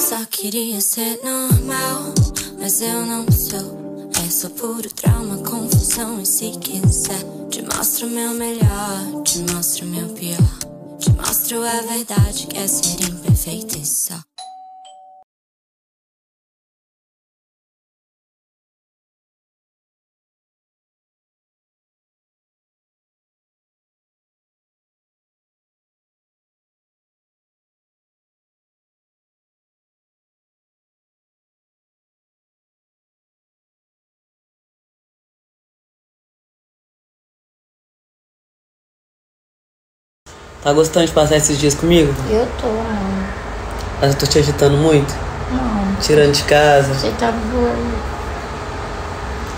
Só queria ser normal, mas eu não sou. É só puro trauma, confusão. E se quiser, te mostro meu melhor, te mostro meu pior. Te mostro a verdade, que é ser imperfeito e só. Tá gostando de passar esses dias comigo? Eu tô, não. Mas eu tô te agitando muito? Não. Tirando de casa? Você tá boa.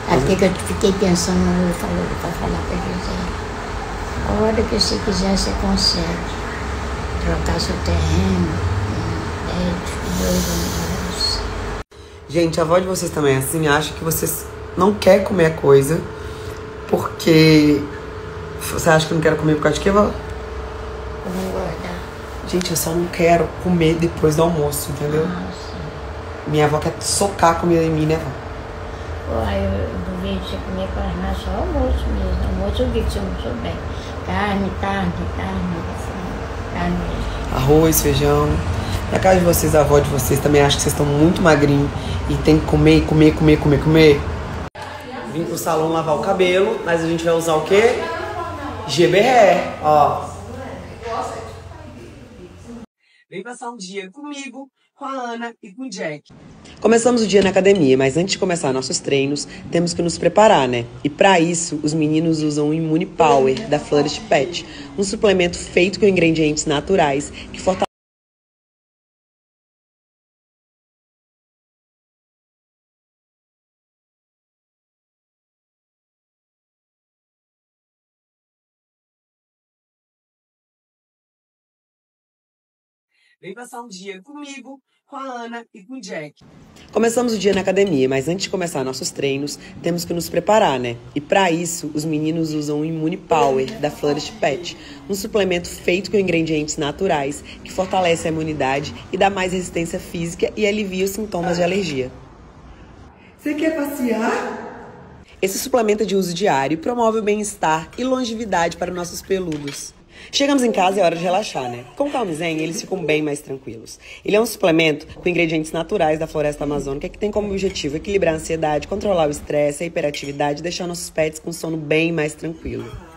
Até que eu fiquei pensando, eu falei pra falar pra Gisele. A hora que você quiser, você consegue. Trocar seu terreno, um dois anos. Gente, a avó de vocês também é assim, acha que vocês não quer comer a coisa porque você acha que não quer comer por causa de quê, vó? Vou engordar. Gente, eu só não quero comer depois do almoço, entendeu? Nossa. Minha avó quer socar a comida em mim, né, vó? Aí eu duvido de você comer carne, mas só almoço mesmo. Almoço eu vi que você não sou bem. Carne, carne, carne, assim, carne. Arroz, feijão. Na casa de vocês, a avó de vocês também acha que vocês estão muito magrinhos e tem que comer, comer, comer, comer, comer. Vim pro salão lavar o cabelo, mas a gente vai usar o quê? GBR, ó. Vem passar um dia comigo, com a Ana e com o Jack. Começamos o dia na academia, mas antes de começar nossos treinos, temos que nos preparar, né? E para isso, os meninos usam o Immune Power da Flourish Pet, um suplemento feito com ingredientes naturais que fortalecem Vem passar um dia comigo, com a Ana e com o Jack. Começamos o dia na academia, mas antes de começar nossos treinos, temos que nos preparar, né? E para isso, os meninos usam o Immune Power da Flourish Pet, um suplemento feito com ingredientes naturais que fortalece a imunidade e dá mais resistência física e alivia os sintomas de alergia. Você quer passear? Esse suplemento é de uso diário e promove o bem-estar e longevidade para nossos peludos. Chegamos em casa e é hora de relaxar, né? Com o Calmizen, eles ficam bem mais tranquilos. Ele é um suplemento com ingredientes naturais da floresta amazônica que tem como objetivo equilibrar a ansiedade, controlar o estresse, a hiperatividade e deixar nossos pets com sono bem mais tranquilo.